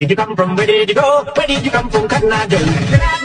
did you come from? Where did you go? Where did you come from, Canada?